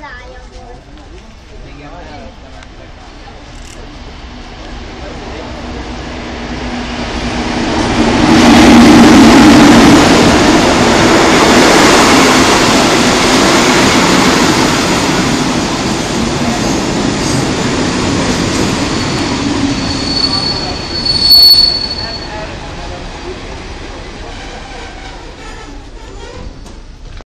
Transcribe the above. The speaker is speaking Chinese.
咋样我